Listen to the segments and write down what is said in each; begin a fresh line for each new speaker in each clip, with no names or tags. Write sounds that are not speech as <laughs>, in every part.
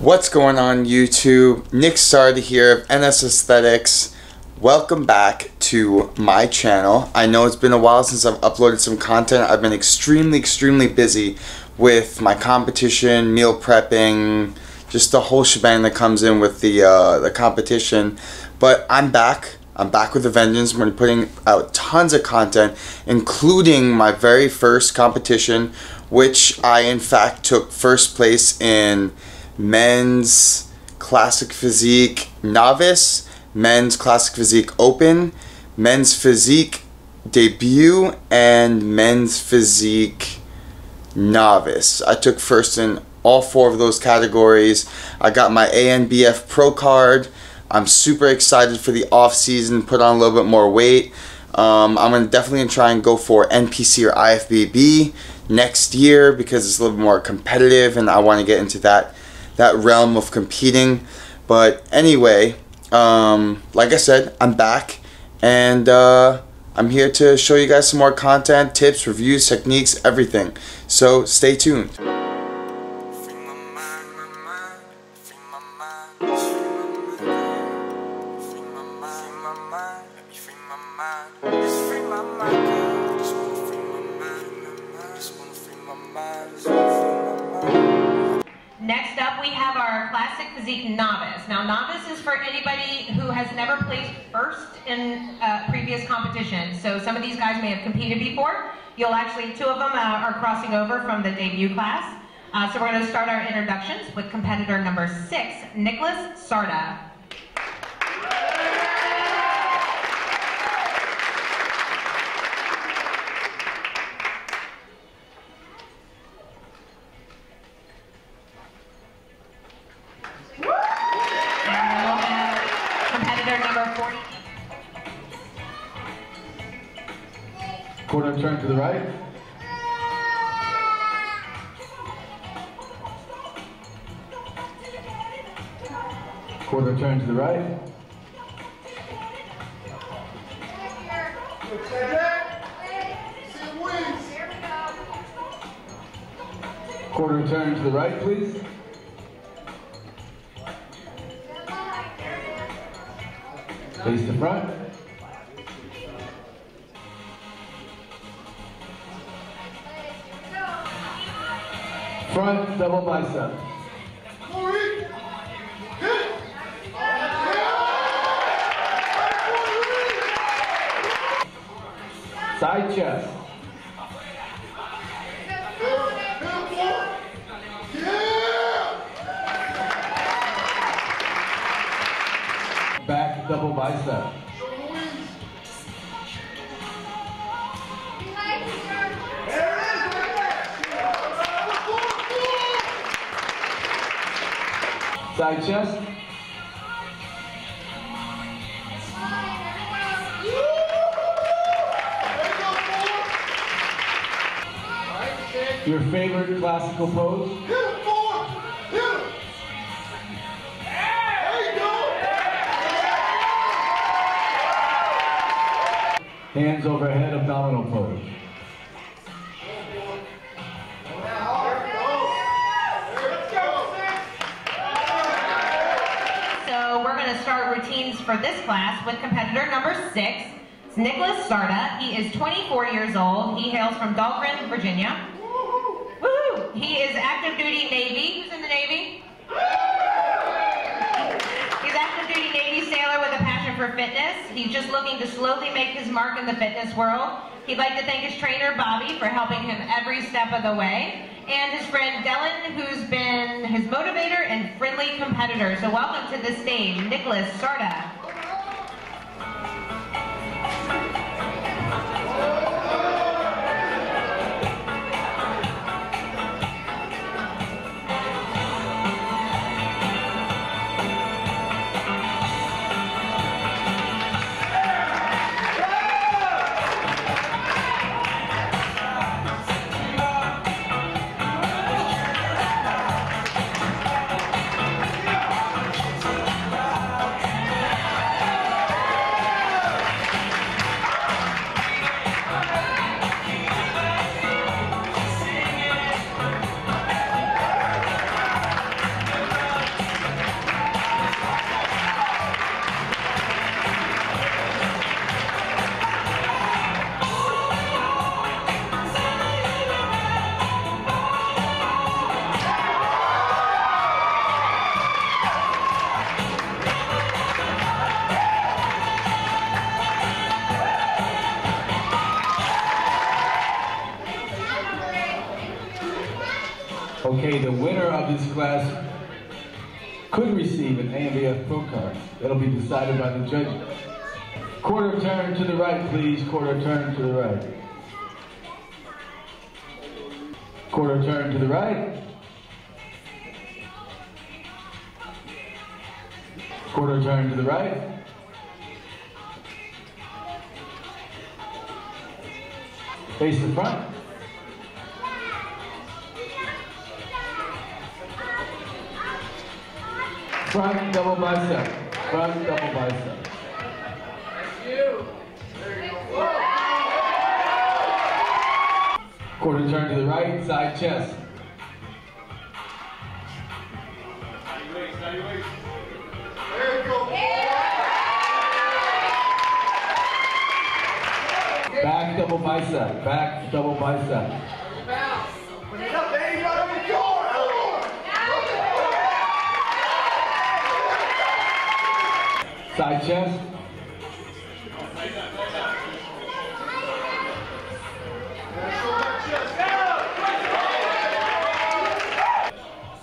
What's going on YouTube? Nik Sarda here of NS Aesthetics. Welcome back to my channel. I know it's been a while since I've uploaded some content. I've been extremely, extremely busy with my competition, meal prepping, just the whole shebang that comes in with the uh, the competition. But I'm back. I'm back with a vengeance. We're putting out tons of content, including my very first competition, which I in fact took first place in men's classic physique novice, men's classic physique open, men's physique debut, and men's physique novice. I took first in all four of those categories. I got my ANBF Pro card. I'm super excited for the off season, put on a little bit more weight. Um, I'm gonna definitely try and go for NPC or IFBB next year because it's a little more competitive, and I want to get into that that realm of competing. But anyway, um, like I said, I'm back, and uh, I'm here to show you guys some more content, tips, reviews, techniques, everything. So stay tuned.
Physique Novice. Now, Novice is for anybody who has never placed first in uh, previous competition. So some of these guys may have competed before. You'll actually, two of them uh, are crossing over from the debut class. Uh, so we're going to start our introductions with competitor number six, Nicholas Sarda.
Turn to the right. Quarter turn to the right. Quarter turn to the right, please. Face the front. Front double bicep. Side chest. Back double bicep. Side chest. Your favorite classical pose? Hands overhead abdominal pose.
This class with competitor number six. It's Nicholas Sarda. He is 24 years old. He hails from Dahlgren, Virginia. He is active duty Navy. Who's in the Navy? He's active duty Navy sailor with a passion for fitness. He's just looking to slowly make his mark in the fitness world. He'd like to thank his trainer, Bobby, for helping him every step of the way. And his friend Dylan, who's been his motivator and friendly competitor. So welcome to the stage, Nicholas Sarda.
Class could receive an ANBF pro card. That'll be decided by the judges. Quarter turn to the right, please. Quarter turn to the right. Quarter turn to the right. Quarter turn to the right. Face the front. Front double bicep. Front double bicep. You. Quarter turn to the right, side chest. Back double bicep. Back double bicep. I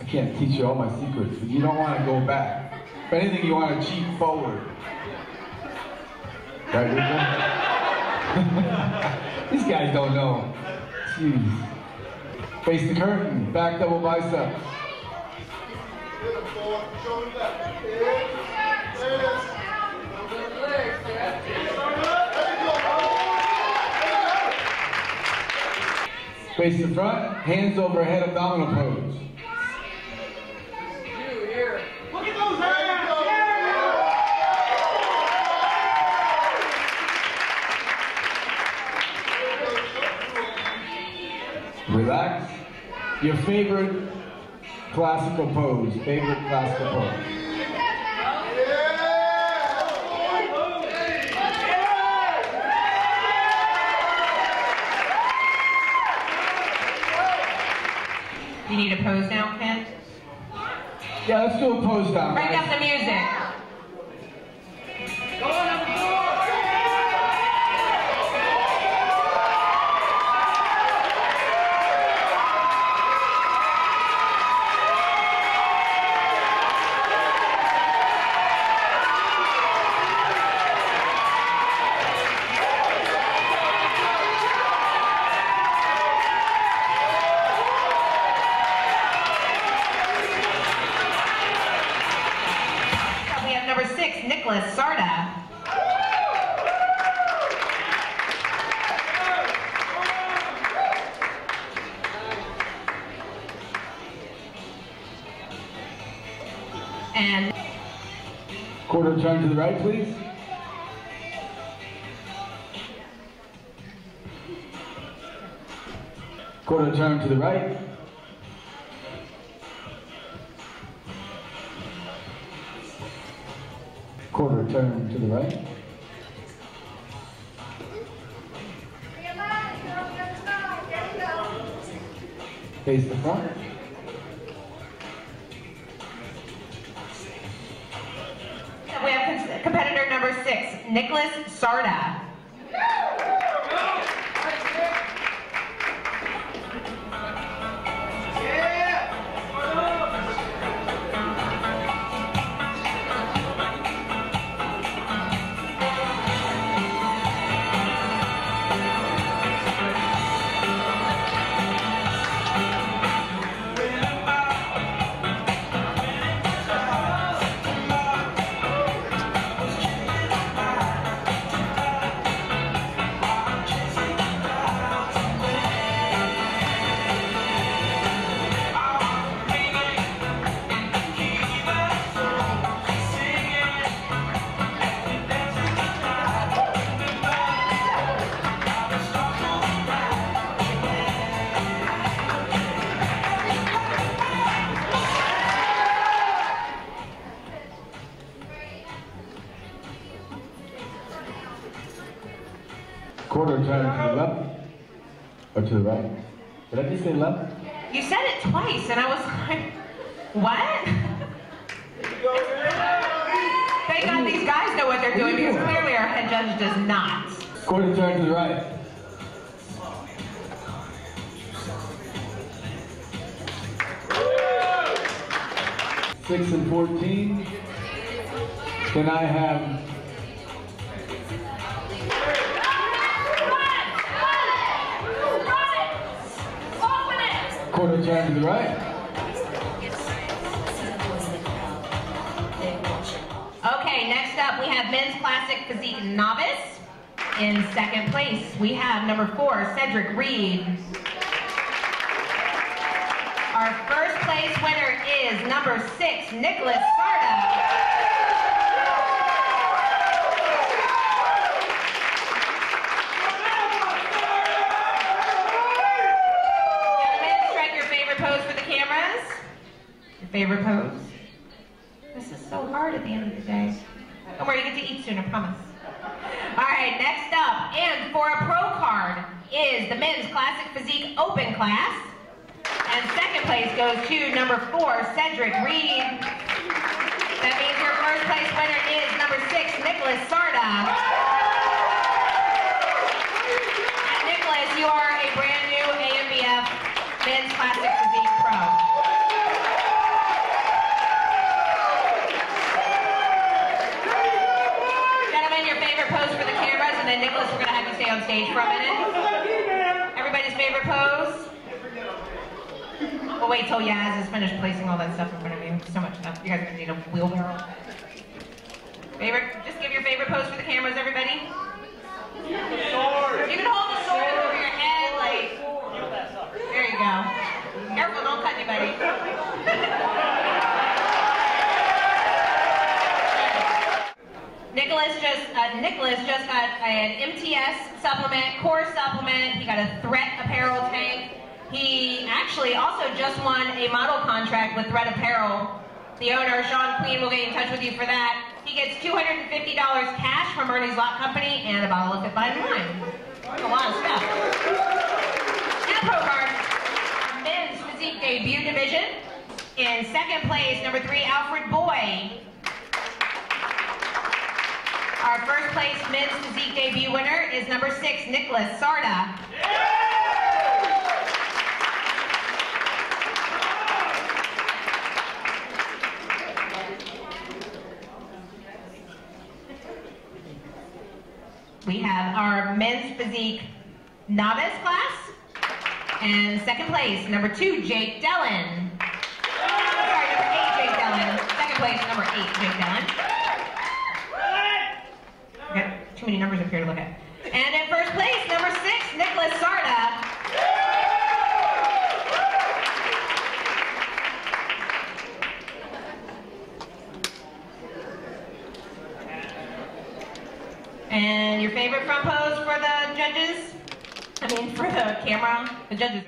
can't teach you all my secrets, but you don't want to go back. If anything, you want to cheat forward. Right? <laughs> These guys don't know. Jeez. Face the curtain, back double bicep. Face the front, hands over head abdominal pose. Relax. Your favorite classical pose. Favorite classical pose.
You need a pose now, Kent?
Yeah, let's do a pose down.
Break
guys.
up the music. Nicholas Sarda. And
Quarter turn to the right, please. Quarter turn to the right. Turn to the right. Face the front.
we have competitor number six, Nicholas Sarda.
Turn to the left. Or to the right. Did I just say left?
You said it twice, and I was like, what? Thank God these guys know what they're doing because clearly our head judge does not.
Quarter turn to the right. 6 and 14. Then I have quarter turn to the right.
Okay, next up we have men's classic physique novice. In second place, we have number four, Cedric Reed. Our first place winner is number six, Nicholas Sarda. Gentlemen, strike your favorite pose for the cameras. Favorite pose. This is so hard at the end of the day. Don't worry, you get to eat soon, I promise. All right, next up, and for a pro card is the men's classic physique open class. And second place goes to number four, Cedric Reed. That means your first place winner is number six, Nicholas Sarda. And Nicholas, you are a brand stage for a. Everybody's favorite pose. We'll wait till Yaz is finished placing all that stuff in front of you. So much stuff. You guys are gonna need a wheelbarrow. Favorite? Just give your favorite pose for the cameras, everybody. You can hold the sword over your head, like. There you go. Careful, don't cut anybody. Nicholas just uh, Nicholas just got an MTS supplement, core supplement. He got a Threat apparel tank. He actually also just won a model contract with Threat Apparel. The owner, Sean Queen, will get in touch with you for that. He gets $250 cash from Ernie's Lot Company and a bottle of Fit Wine. A lot of stuff. And a pro card. Men's physique debut division. In second place, number three, Alfred Boy. Our first place men's physique debut winner is number six, Nicholas Sarda. We have our men's physique novice class. And second place, number two, Jake Dellen. Sorry, number eight, Jake Dellen. Second place, number eight, Jake Dellen. Many numbers up here to look at. And in first place, number six, Nicholas Sarda. And your favorite front pose for the judges? I mean, for the camera? The judges.